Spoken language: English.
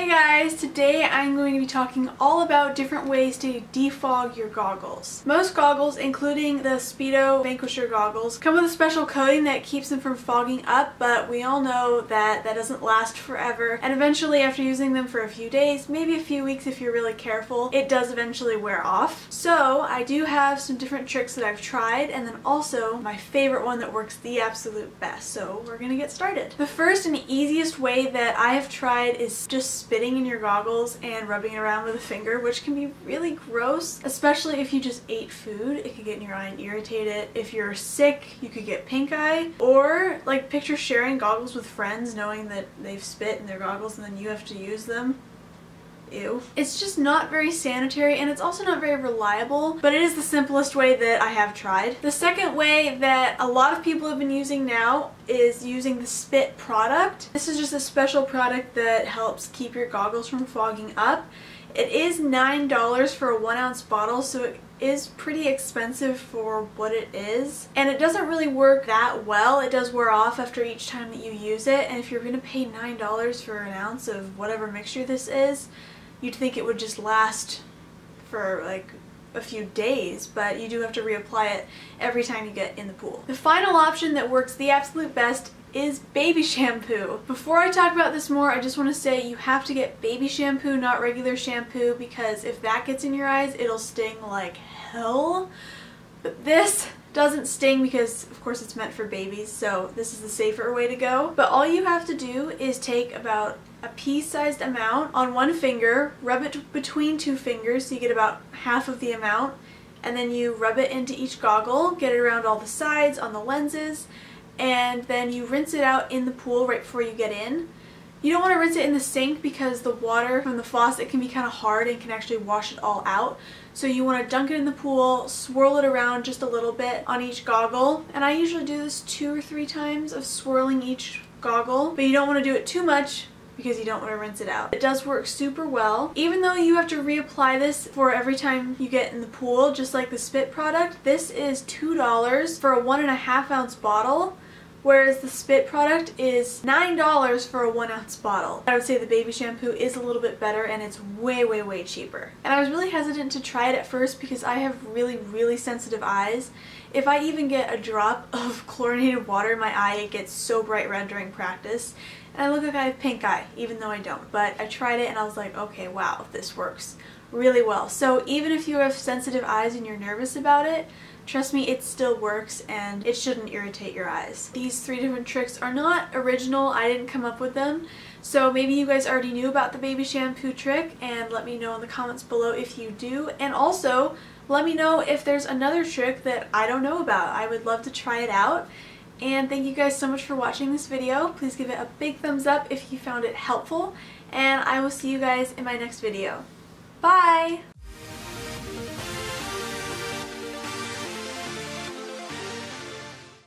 Hey guys, today I'm going to be talking all about different ways to defog your goggles. Most goggles, including the Speedo Vanquisher goggles, come with a special coating that keeps them from fogging up, but we all know that that doesn't last forever, and eventually after using them for a few days, maybe a few weeks if you're really careful, it does eventually wear off. So I do have some different tricks that I've tried, and then also my favorite one that works the absolute best, so we're gonna get started. The first and easiest way that I have tried is just spitting in your goggles and rubbing it around with a finger, which can be really gross, especially if you just ate food. It could get in your eye and irritate it. If you're sick, you could get pink eye. Or, like, picture sharing goggles with friends knowing that they've spit in their goggles and then you have to use them. Ew. It's just not very sanitary and it's also not very reliable, but it is the simplest way that I have tried. The second way that a lot of people have been using now is using the Spit product. This is just a special product that helps keep your goggles from fogging up. It is $9 for a one ounce bottle, so it is pretty expensive for what it is. And it doesn't really work that well. It does wear off after each time that you use it. And if you're going to pay $9 for an ounce of whatever mixture this is, you'd think it would just last for like a few days, but you do have to reapply it every time you get in the pool. The final option that works the absolute best is baby shampoo. Before I talk about this more, I just want to say you have to get baby shampoo, not regular shampoo, because if that gets in your eyes, it'll sting like hell. But this doesn't sting because of course it's meant for babies so this is the safer way to go. But all you have to do is take about a pea-sized amount on one finger rub it between two fingers so you get about half of the amount and then you rub it into each goggle get it around all the sides on the lenses and then you rinse it out in the pool right before you get in you don't want to rinse it in the sink because the water from the faucet can be kind of hard and can actually wash it all out. So you want to dunk it in the pool, swirl it around just a little bit on each goggle. And I usually do this two or three times of swirling each goggle, but you don't want to do it too much because you don't want to rinse it out. It does work super well. Even though you have to reapply this for every time you get in the pool, just like the Spit product, this is $2 for a one and a half ounce bottle whereas the Spit product is $9 for a one ounce bottle. I would say the baby shampoo is a little bit better and it's way way way cheaper. And I was really hesitant to try it at first because I have really really sensitive eyes. If I even get a drop of chlorinated water in my eye it gets so bright red during practice I look like I have pink eye even though I don't. But I tried it and I was like okay wow this works really well. So even if you have sensitive eyes and you're nervous about it, Trust me, it still works and it shouldn't irritate your eyes. These three different tricks are not original. I didn't come up with them. So maybe you guys already knew about the baby shampoo trick and let me know in the comments below if you do. And also, let me know if there's another trick that I don't know about. I would love to try it out. And thank you guys so much for watching this video. Please give it a big thumbs up if you found it helpful. And I will see you guys in my next video. Bye!